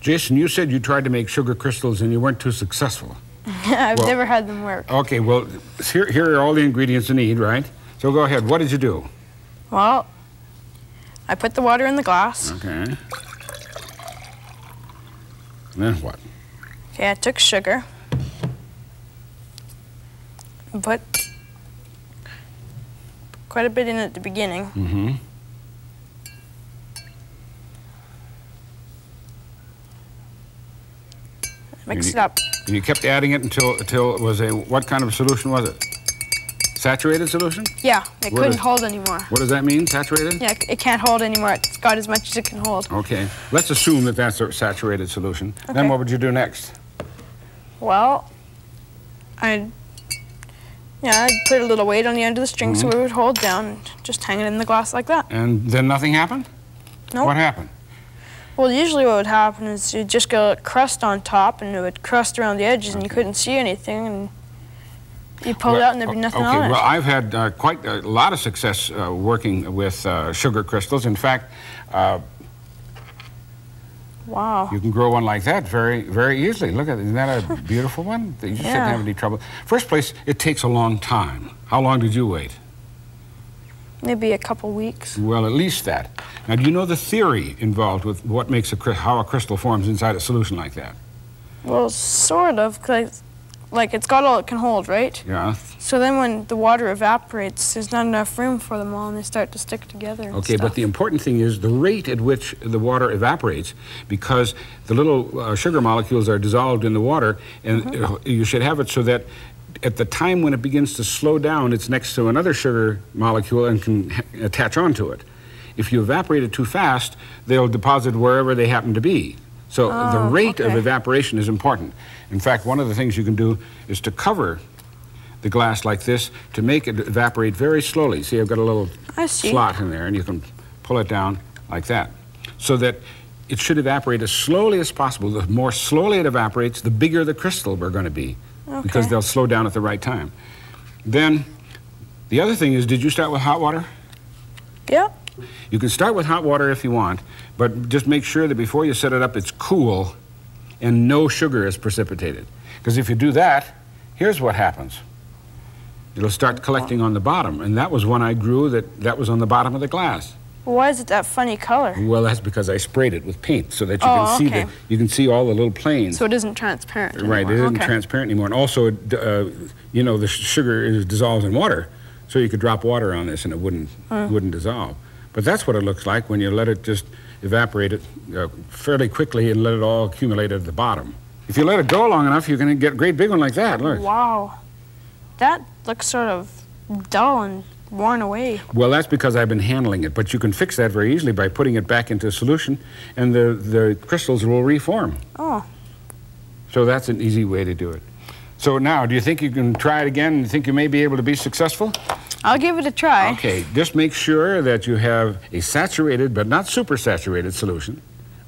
Jason, you said you tried to make sugar crystals and you weren't too successful. I've Well- never had them work. Okay, well, here, here are all the ingredients you need, right? So go ahead. What did you do? Well, I put the water in the glass. Okay. And then what? Okay, I took sugar. and Put quite a bit in at the beginning. Mm-hmm. Mix You it up. And you kept adding it until until it was a what kind of solution was it? Saturated solution? Yeah, it What couldn't is- hold anymore. What does that mean? Saturated? Yeah, it can't hold anymore. It's got as much as it can hold. Okay. Let's assume that that's a saturated solution. Then what would you do next? Well, I'd yeah, I'd put a little weight on the end of the string so mm-hmm. it would hold down and just hang it in the glass like that. And then nothing happened? Nope. What happened? Well, usually what would happen is you'd just get a crust on top and it would crust around the edges and you couldn't see anything and you pull it out and there'd be nothing okay, on it. well, I've had uh, quite a lot of success uh, working with uh, sugar crystals. In fact, uh, wow. you can grow one like that very, very easily. Look at it. Isn't that a beautiful one? You shouldn't have any trouble. First place, it takes a long time. How long did you wait? Maybe a couple weeks. Well, at least that. Now, do you know the theory involved with what makes a how a crystal forms inside a solution like that? Well, sort of, 'cause like it's got all it can hold, right? Yeah. So then when the water evaporates, there's not enough room for them all and they start to stick together. and Okay, but the important thing is the rate at which the water evaporates, because the little uh, sugar molecules are dissolved in the water, and Mm-hmm. uh, you should have it so that at the time when it begins to slow down, it's next to another sugar molecule and can ha- attach onto it. If you evaporate it too fast, they'll deposit wherever they happen to be. So the Oh, rate of evaporation is important. In fact, one of the things you can do is to cover the glass like this to make it evaporate very slowly. See, I've got a little slot in there, and you can pull it down like that, so that it should evaporate as slowly as possible. The more slowly it evaporates, the bigger the crystal we're going to be, because they'll slow down at the right time. Then, the other thing is, did you start with hot water? Yep. You can start with hot water if you want, but just make sure that before you set it up, it's cool and no sugar is precipitated. Because if you do that, here's what happens. It'll start collecting on the bottom, and that was one I grew that, that was on the bottom of the glass. Why is it that funny color? Well, that's because I sprayed it with paint so that you Oh, can see okay. the you can see all the little planes. So it isn't transparent. Anymore. right, it isn't okay. transparent anymore, and also, uh, you know, the sugar is dissolves in water, so you could drop water on this and it wouldn't wouldn't dissolve. But that's what it looks like when you let it just evaporate it uh, fairly quickly and let it all accumulate at the bottom. If you let it go long enough, you're going to get a great big one like that. Look. Wow. That looks sort of dull and worn away. Well, that's because I've been handling it, but you can fix that very easily by putting it back into a solution, and the the crystals will reform. Oh, So that's an easy way to do it. So now, do you think you can try it again and think you may be able to be successful? I'll give it a try. Okay, just make sure that you have a saturated but not super saturated solution.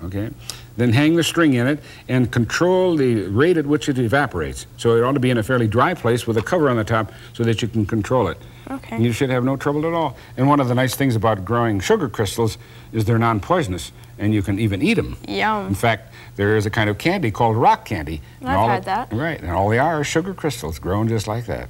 Okay? Then hang the string in it and control the rate at which it evaporates. So it ought to be in a fairly dry place with a cover on the top so that you can control it. Okay. And you should have no trouble at all. And one of the nice things about growing sugar crystals is they're non-poisonous and you can even eat them. Yum. In fact, there is a kind of candy called rock candy. I've had that. Right, and all they are are sugar crystals grown just like that.